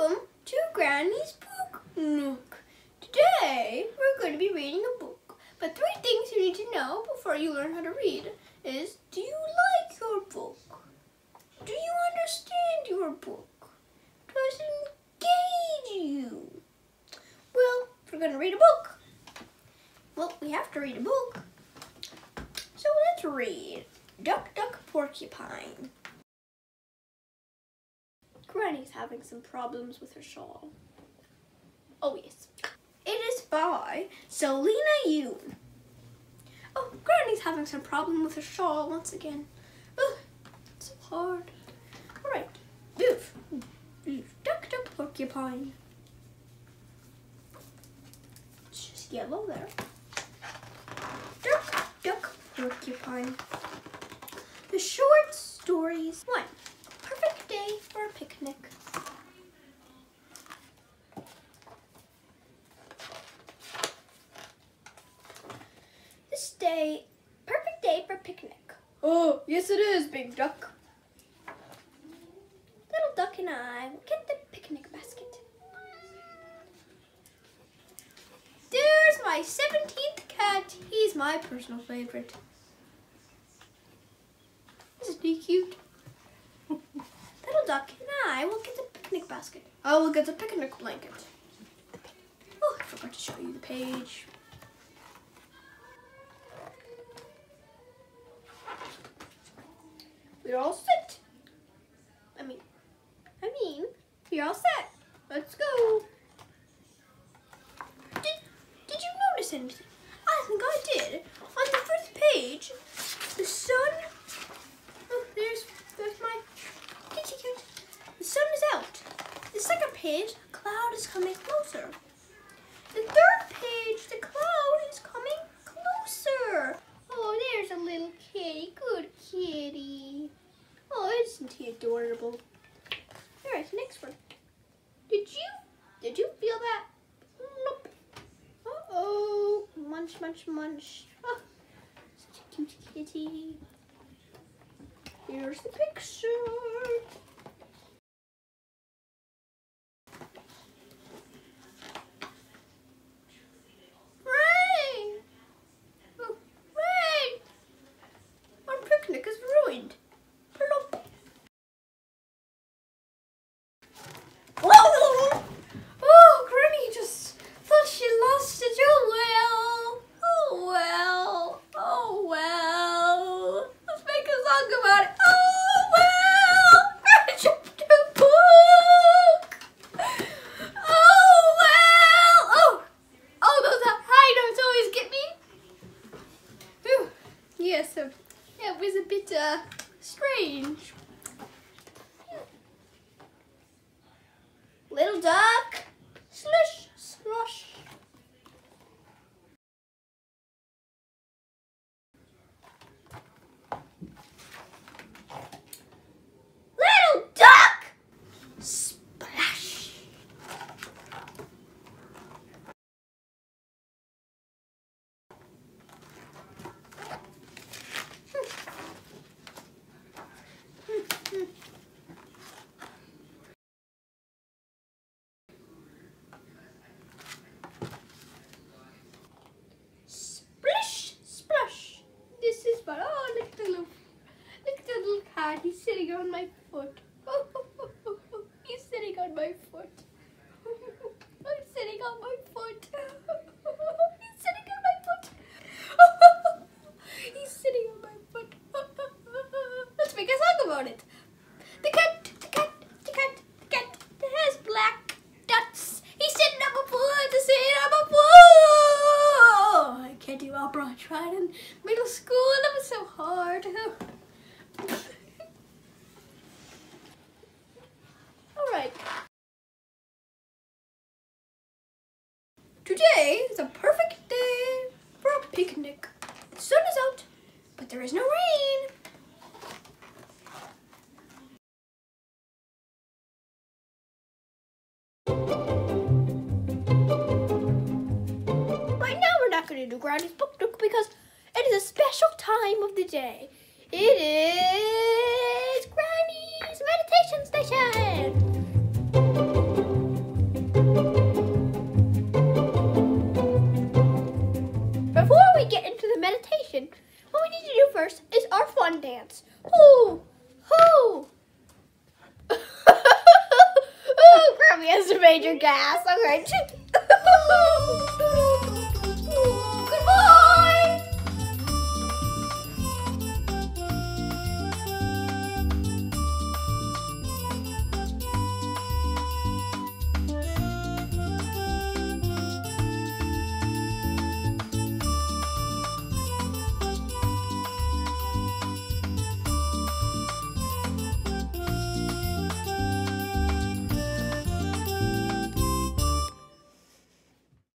Welcome to Granny's Book Nook. Today we're going to be reading a book. But three things you need to know before you learn how to read is do you like your book? Do you understand your book? Does it engage you? Well, we're going to read a book, well, we have to read a book. So let's read Duck Duck Porcupine. Granny's having some problems with her shawl. Oh, yes. It is by Salina Yoon. Oh, Granny's having some problem with her shawl once again. Oh, it's so hard. All right, move. Move. Duck, duck, porcupine. It's just yellow there. Duck, duck, porcupine. The short stories. One, perfect day for a picnic. This day, perfect day for picnic. Oh, yes it is, Big Duck. Little Duck and I will get the picnic basket. There's my 17th cat. He's my personal favorite. Isn't he cute? Little Duck and I will get the picnic basket. I will get the picnic blanket. Oh, I forgot to show you the page. We're all set. I mean, I mean, we're all set. Let's go. Did, did you notice anything? I think I did. On the first page, the sun. Oh, there's there's my kitty cat. The sun is out. The second page, a cloud is coming closer. The third page, the cloud is coming closer. Oh, there's a little kitty. Good kitty. Oh, isn't he adorable? All right, next one. Did you did you feel that? Nope. Uh oh, munch, munch, munch. Oh, such a cute kitty. Here's the picture. Rain! Oh, rain! Our picnic is ruined. Plop. Oh, oh, Granny just thought she lost it. Oh well. Oh well. Oh well. Let's make a song about it. Oh well. Granny dropped a book. Oh well. Oh, oh, those high notes always get me. Whew. Yes, yeah, so it was a bit uh, strange. Little duck, slush, slush. Little duck, splash. Splish, splash. This is for oh, look at the little, look at the little. He's sitting on my foot. He's sitting on my foot. I'm sitting on my foot. He's sitting on my foot. He's sitting on my foot. Let's make a song about it. The cat, the cat, the cat, the cat has black dots. He's sitting on my foot, he's sitting on my foot. I can't do opera. I tried in middle school and it was so hard. All right. Today is a perfect day for a picnic. The sun is out, but there is no rain. Right now we're not going to do Granny's Book Nook because it is a special time of the day. It is Granny's Meditation Station. Major Gas. All right.